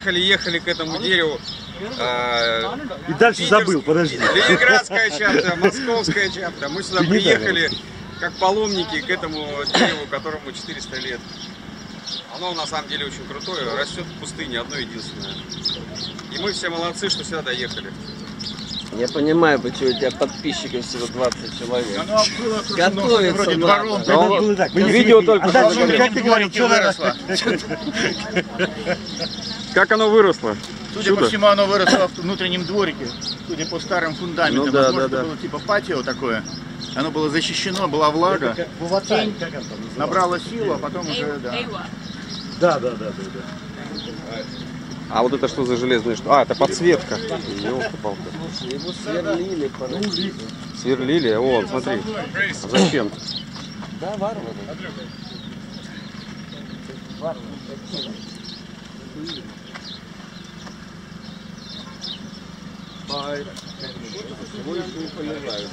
Ехали, ехали к этому дереву. а, И дальше питерс- забыл, подожди. Ленинградская чапта, московская чапта. Мы сюда Ты приехали как паломники к этому дереву, которому 400 лет. Оно на самом деле очень крутое, растет в пустыне, одно единственное. И мы все молодцы, что сюда доехали. Я понимаю, почему у тебя подписчиков всего 20 человек. Оно было Готовиться вроде надо. двором. Да он- было так. Мы не Видео только А что как ты говорил, что выросло. Как оно выросло? Судя по всему, оно выросло в внутреннем дворике, судя по старым фундаментам. Ну да, Возможно, да, да. это было типа патио такое. Оно было защищено, была влага, Буватань, как там назывался? набрала силу, а потом уже, да. Да, да, да, да, да. А вот это что за железная штука? А, это подсветка. Ёлки-палки. Его сверлили Сверлили? О, смотри. А зачем? Да, варвары. Варвары. Больше не полезают.